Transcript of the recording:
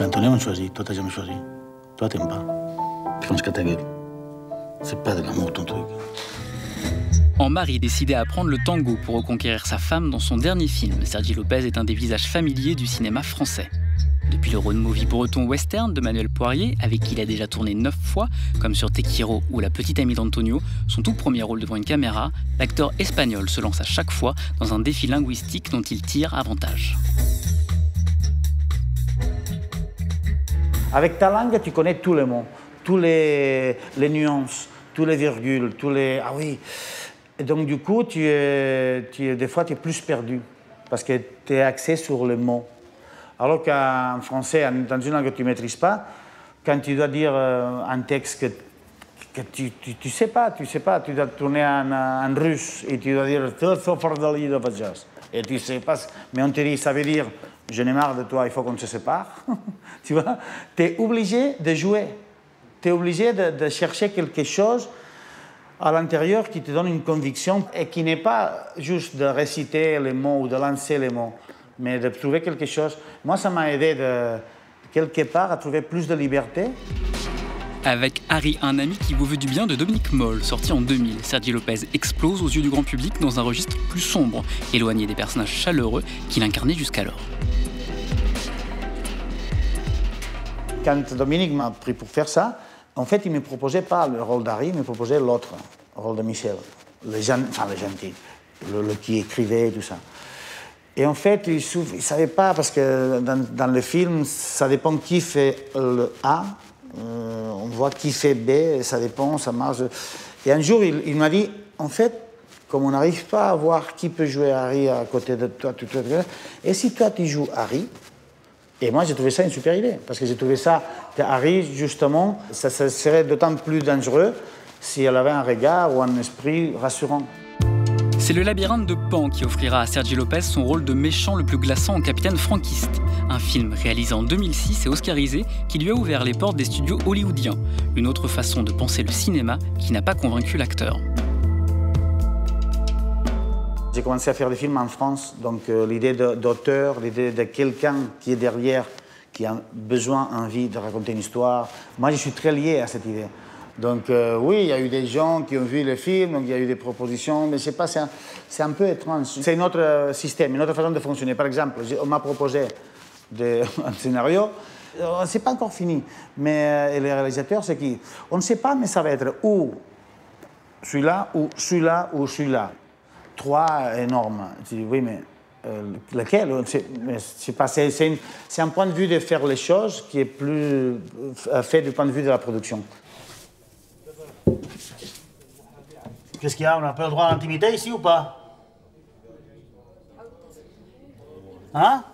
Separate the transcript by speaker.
Speaker 1: Antonio m'a choisi, toi t'as jamais choisi. Toi t'aimes pas. Puis qu'à ta gueule. C'est pas de l'amour ton truc.
Speaker 2: En mari décidé à apprendre le tango pour reconquérir sa femme dans son dernier film, Sergi Lopez est un des visages familiers du cinéma français. Depuis le road movie breton western de Manuel Poirier, avec qui il a déjà tourné neuf fois, comme sur Tequiro ou La petite amie d'Antonio, son tout premier rôle devant une caméra, l'acteur espagnol se lance à chaque fois dans un défi linguistique dont il tire avantage.
Speaker 3: Avec ta langue, tu connais tous les mots, tous les, nuances, tous les virgules, tous les... Ah oui Et donc du coup, tu es, tu es, des fois, tu es plus perdu, parce que tu es axé sur les mots. Alors qu'en français, dans une langue que tu ne maîtrises pas, quand tu dois dire euh, un texte que, tu ne tu sais pas, tu sais pas, tu dois tourner en, en russe et tu dois dire et tu sais pas, mais on te dit, ça veut dire, je n'ai marre de toi, il faut qu'on se sépare. tu vois, tu es obligé de jouer, tu es obligé de, chercher quelque chose à l'intérieur qui te donne une conviction et qui n'est pas juste de réciter les mots ou de lancer les mots mais de trouver quelque chose. Moi, ça m'a aidé de, quelque part à trouver plus de liberté.
Speaker 2: Avec Harry, un ami qui vous veut du bien de Dominique Moll, sorti en 2000, Sergi Lopez explose aux yeux du grand public dans un registre plus sombre, éloigné des personnages chaleureux qu'il incarnait jusqu'alors.
Speaker 3: Quand Dominique m'a pris pour faire ça, en fait, il ne me proposait pas le rôle d'Harry, il me proposait l'autre, le rôle de Michel, le, enfin, le gentil, le, qui écrivait et tout ça. Et en fait, il ne savait pas, parce que dans, dans, le film, ça dépend qui fait le A, euh, on voit qui fait B, ça dépend, ça marche. Et un jour, il, il m'a dit, en fait, comme on n'arrive pas à voir qui peut jouer Harry à côté de toi, tout, tout, tout, et si toi tu joues Harry, et moi j'ai trouvé ça une super idée, parce que j'ai trouvé ça, Harry, justement, ça, ça serait d'autant plus dangereux si elle avait un regard ou un esprit rassurant.
Speaker 2: C'est le labyrinthe de Pan qui offrira à Sergi Lopez son rôle de méchant le plus glaçant en capitaine franquiste. Un film réalisé en 2006 et oscarisé qui lui a ouvert les portes des studios hollywoodiens. Une autre façon de penser le cinéma qui n'a pas convaincu l'acteur.
Speaker 3: J'ai commencé à faire des films en France, donc euh, l'idée d'auteur, l'idée de quelqu'un qui est derrière, qui a besoin, envie de raconter une histoire. Moi, je suis très lié à cette idée. Donc euh, oui, il y a eu des gens qui ont vu le film, donc il y a eu des propositions, mais je sais pas, c'est un, peu étrange. C'est un autre système, une autre façon de fonctionner. Par exemple, on m'a proposé un scénario, euh, c'est pas encore fini, mais euh, le réalisateur, c'est qui? On ne sait pas, mais ça va être ou celui-là, ou celui-là, ou celui-là. Trois énormes. Dis, oui, mais euh, lequel? C'est un point de vue de faire les choses qui est plus fait du point de vue de la production. Qu'est-ce qu'il y a? On n'a pas le droit à l'intimité ici ou pas? Hein?